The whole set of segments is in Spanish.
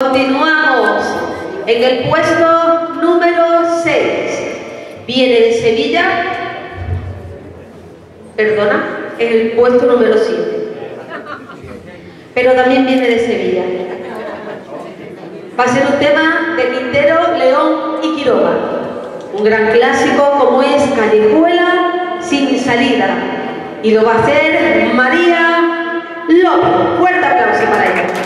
Continuamos en el puesto número 6. Viene de Sevilla. Perdona, en el puesto número 7. Pero también viene de Sevilla. Va a ser un tema de Quintero, León y Quiroga. Un gran clásico como es Callejuela sin salida. Y lo va a hacer María López. Fuerte aplauso para ella.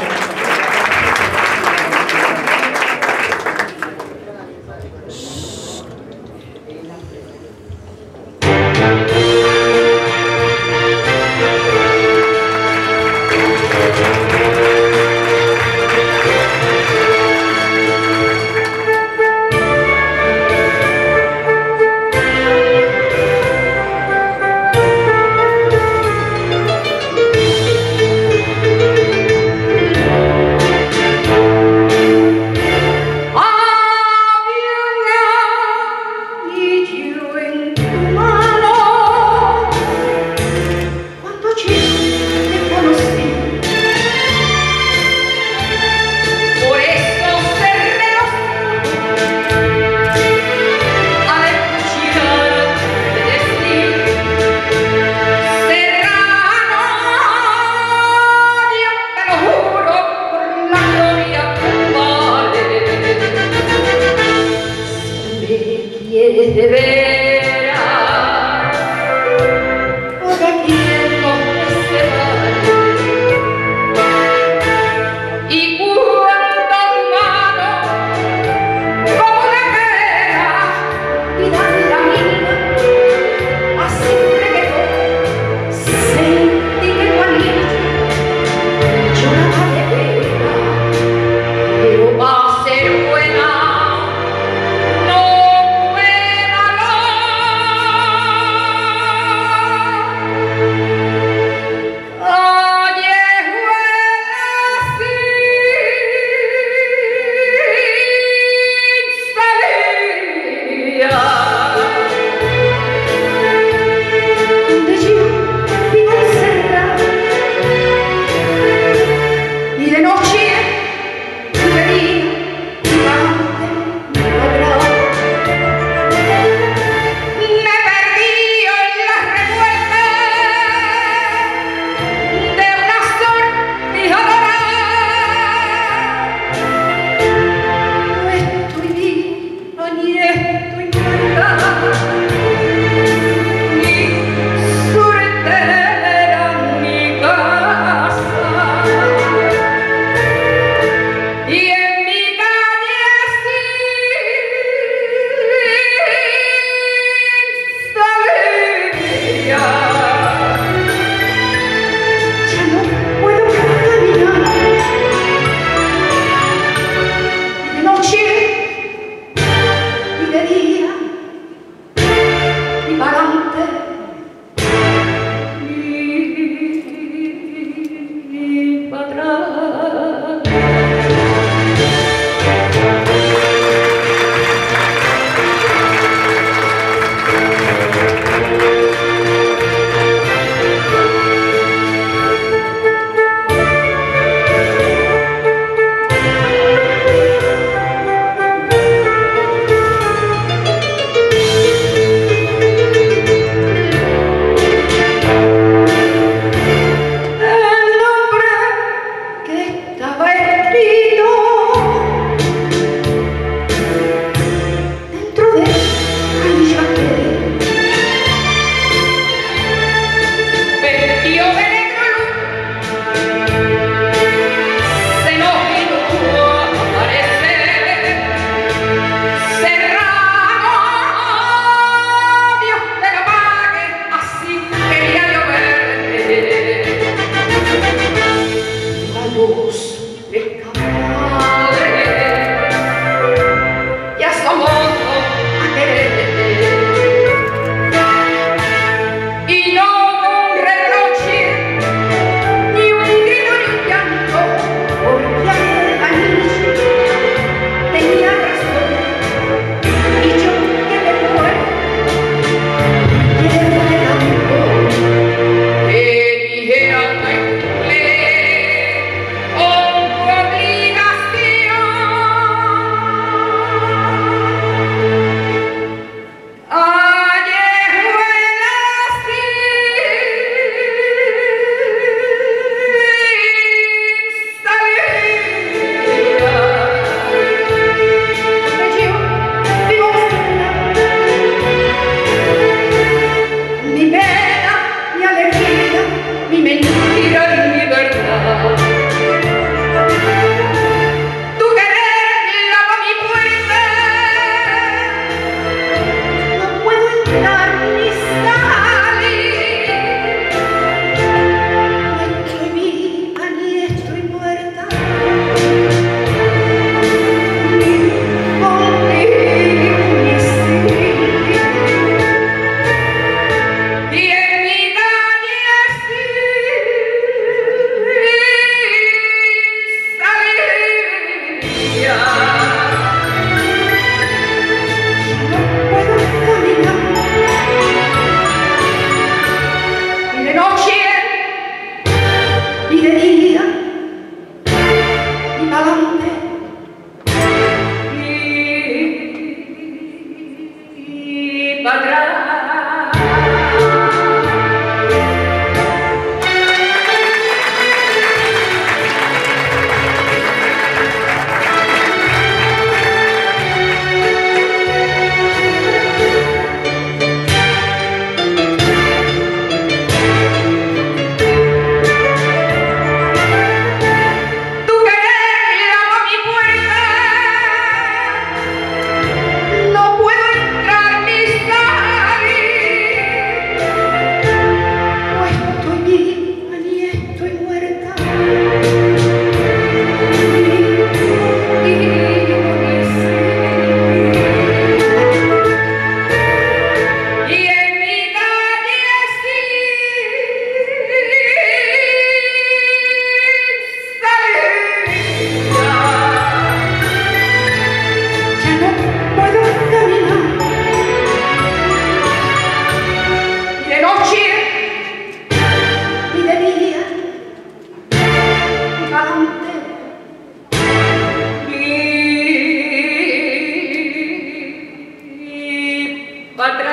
Otra